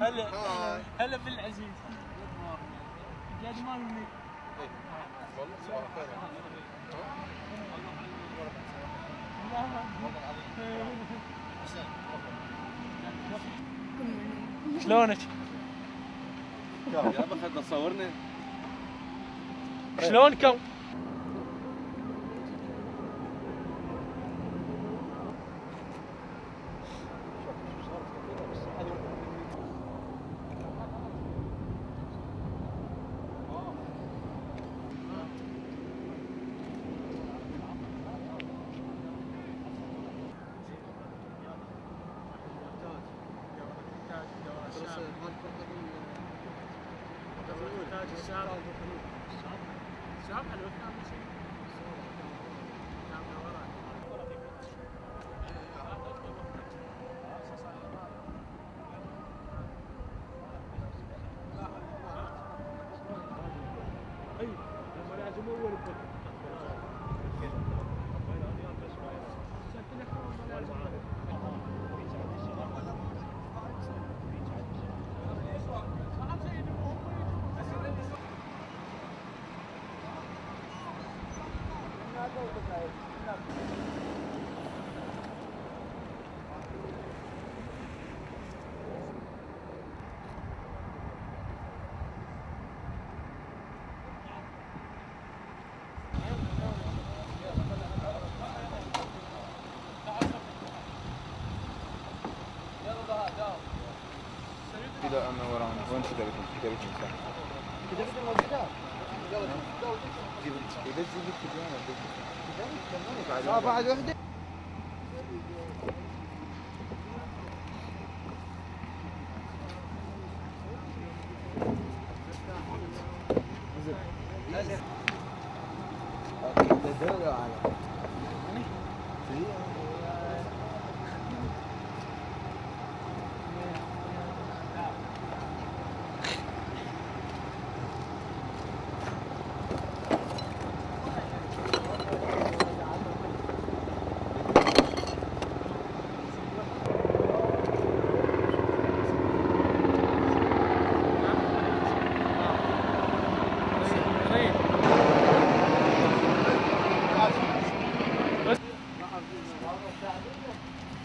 هلا. هلا بالعزيز قاعد ما مني والله صباح الخير شلونك؟ يا شلونكم؟ كذا انا ورانا وين كتبتهم؟ كتبتهم صح كتبت الموجودات جيب اذا جيب التجارة آه بعد وحده أوكي تدروا على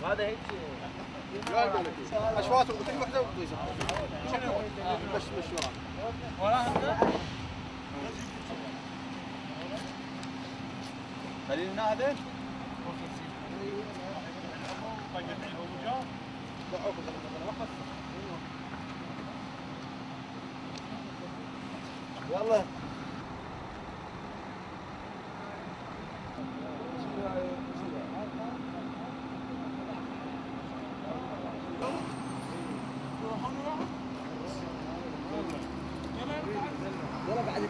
هذا هيك اشواط وقتل وحدة وضيزه شنو؟ بس مشوار خلينا هذا يلا يلا بعد التكافة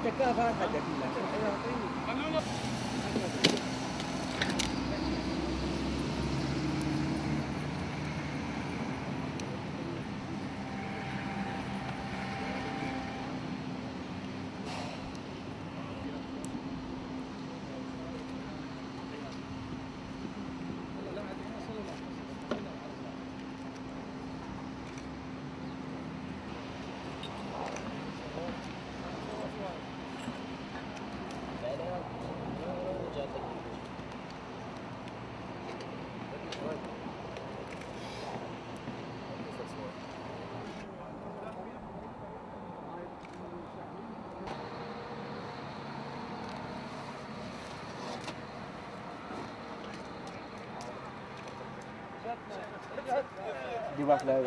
حدك جيبك لا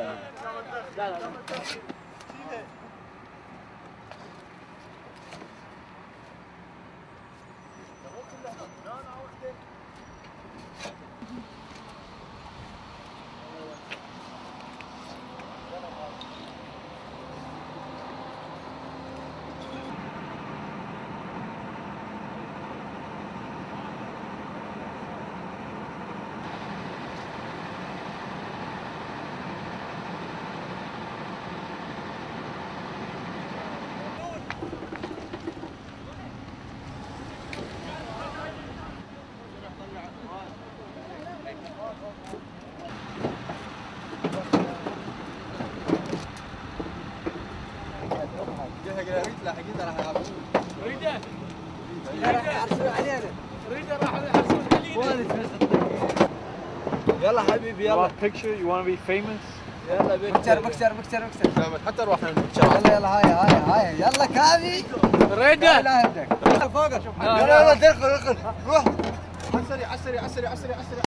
لا راح ريده راح يحرسون علينا ريده راح يحرسون علينا يلا حبيبي يلا. Picture you want to be famous? يلا بكتر بكتر بكتر بكتر. حتى ارواح يلا يلا هاي هاي هاي. يلا كافي. ريده لا يهدك فوقك شوف يلا يلا دخل دخل. روح. عسري عسري عسري عسري عسري.